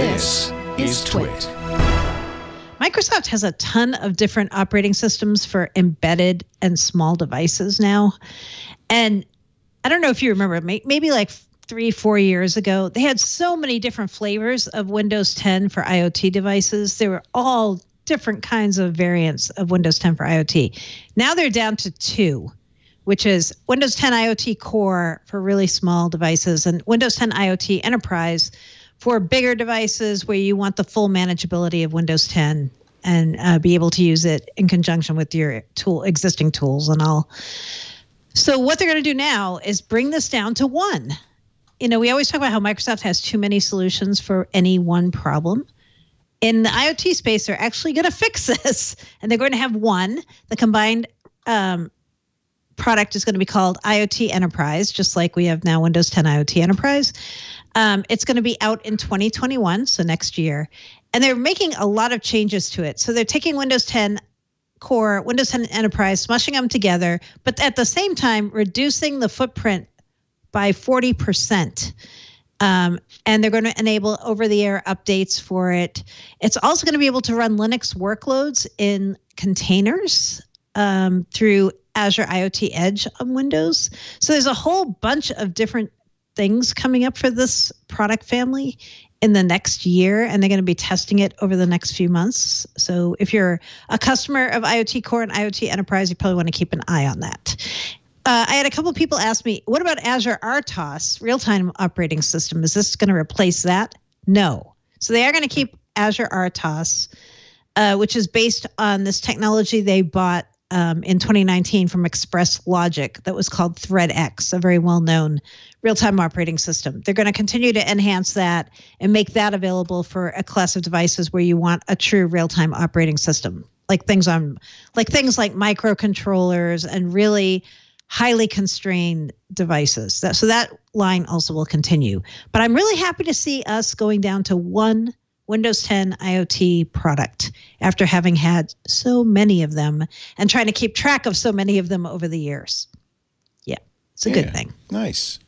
This is TWiT. Microsoft has a ton of different operating systems for embedded and small devices now. And I don't know if you remember, maybe like three, four years ago, they had so many different flavors of Windows 10 for IoT devices. They were all different kinds of variants of Windows 10 for IoT. Now they're down to two, which is Windows 10 IoT Core for really small devices and Windows 10 IoT Enterprise for bigger devices where you want the full manageability of Windows 10 and uh, be able to use it in conjunction with your tool existing tools and all. So what they're going to do now is bring this down to one. You know, we always talk about how Microsoft has too many solutions for any one problem in the IoT space they're actually going to fix this, and they're going to have one. The combined um, product is going to be called IoT Enterprise, just like we have now Windows 10 IoT Enterprise. Um, it's going to be out in 2021, so next year. And they're making a lot of changes to it. So they're taking Windows 10 Core, Windows 10 Enterprise, smushing them together, but at the same time, reducing the footprint by 40%. Um, and they're going to enable over the air updates for it. It's also going to be able to run Linux workloads in containers um, through Azure IoT Edge on Windows. So there's a whole bunch of different things coming up for this product family in the next year, and they're going to be testing it over the next few months. So if you're a customer of IoT Core and IoT Enterprise, you probably want to keep an eye on that. Uh, I had a couple people ask me, what about Azure RTOS, real time operating system? Is this going to replace that? No. So they are going to keep Azure RTOS, uh, which is based on this technology they bought um, in 2019 from Express Logic that was called ThreadX, a very well known real time operating system. They're going to continue to enhance that and make that available for a class of devices where you want a true real time operating system, like things on, like things like microcontrollers and really highly constrained devices. That, so that line also will continue. But I'm really happy to see us going down to one Windows 10 IoT product after having had so many of them and trying to keep track of so many of them over the years. Yeah, it's a yeah, good thing. Nice.